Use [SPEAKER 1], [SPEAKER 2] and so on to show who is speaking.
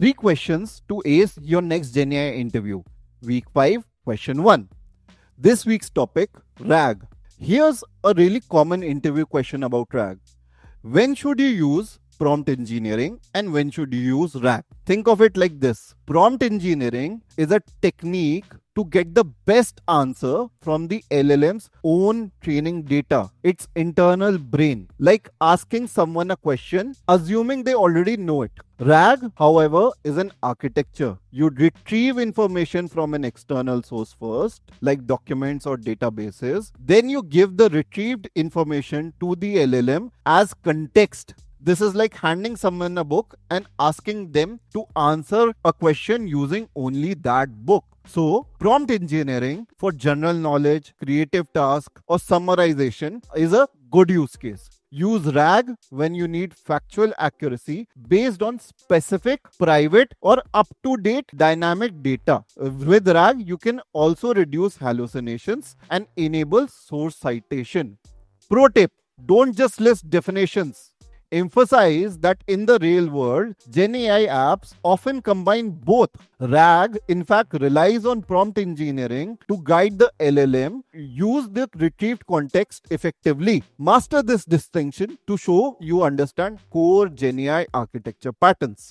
[SPEAKER 1] Three questions to ace your next GenAI interview. Week 5, question 1. This week's topic RAG. Here's a really common interview question about RAG. When should you use prompt engineering and when should you use RAG? Think of it like this prompt engineering is a technique to get the best answer from the LLM's own training data, its internal brain, like asking someone a question, assuming they already know it. RAG, however, is an architecture. You retrieve information from an external source first, like documents or databases. Then you give the retrieved information to the LLM as context this is like handing someone a book and asking them to answer a question using only that book. So, prompt engineering for general knowledge, creative task, or summarization is a good use case. Use RAG when you need factual accuracy based on specific, private, or up to date dynamic data. With RAG, you can also reduce hallucinations and enable source citation. Pro tip don't just list definitions emphasize that in the real world, Gen AI apps often combine both. RAG, in fact, relies on prompt engineering to guide the LLM use the retrieved context effectively. Master this distinction to show you understand core Gen AI architecture patterns.